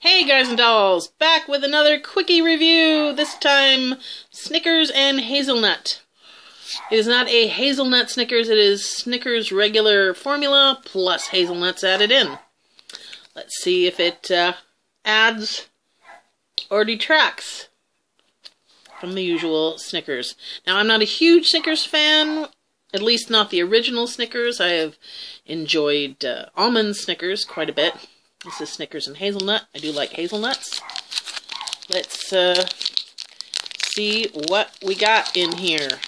Hey guys and dolls, back with another quickie review. This time Snickers and hazelnut. It is not a hazelnut Snickers, it is Snickers regular formula plus hazelnuts added in. Let's see if it uh, adds or detracts from the usual Snickers. Now, I'm not a huge Snickers fan, at least not the original Snickers. I have enjoyed uh, almond Snickers quite a bit. This is Snickers and hazelnut. I do like hazelnuts. Let's uh, see what we got in here.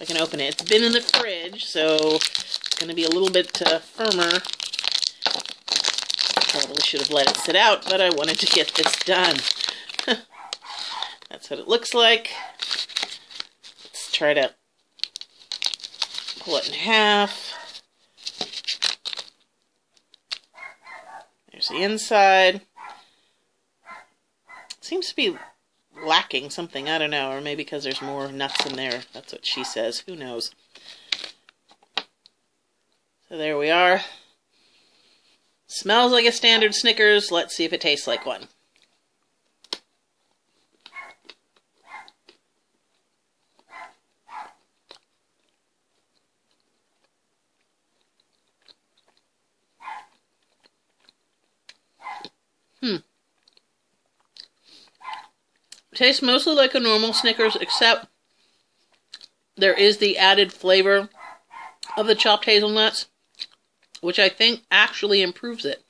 I can open it. It's been in the fridge, so it's going to be a little bit uh, firmer. Probably should have let it sit out, but I wanted to get this done. That's what it looks like. Let's try to pull it in half. There's the inside. Seems to be lacking something, I don't know, or maybe because there's more nuts in there. That's what she says. Who knows? So there we are. Smells like a standard Snickers. Let's see if it tastes like one. Tastes mostly like a normal Snickers, except there is the added flavor of the chopped hazelnuts, which I think actually improves it.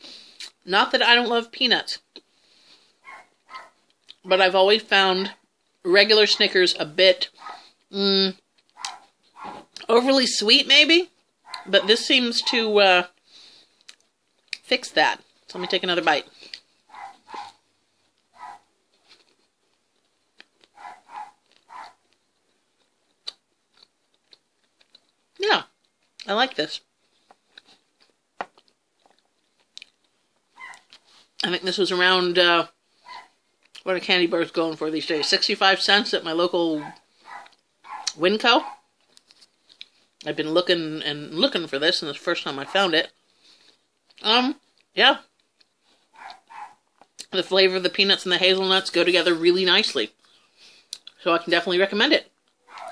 Not that I don't love peanuts, but I've always found regular Snickers a bit mm, overly sweet, maybe. But this seems to uh, fix that. So let me take another bite. Yeah, I like this. I think this was around uh, what a candy bar is going for these days. 65 cents at my local Winco. I've been looking and looking for this, and the first time I found it. Um, yeah. The flavor of the peanuts and the hazelnuts go together really nicely. So I can definitely recommend it.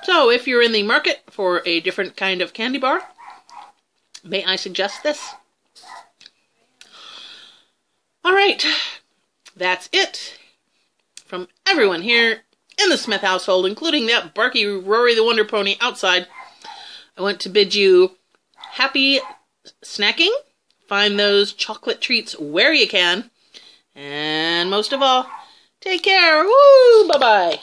So, if you're in the market for a different kind of candy bar, may I suggest this? All right, that's it from everyone here in the Smith household, including that barky Rory the Wonder Pony outside. I want to bid you happy snacking. Find those chocolate treats where you can. And most of all, take care. Woo! Bye-bye.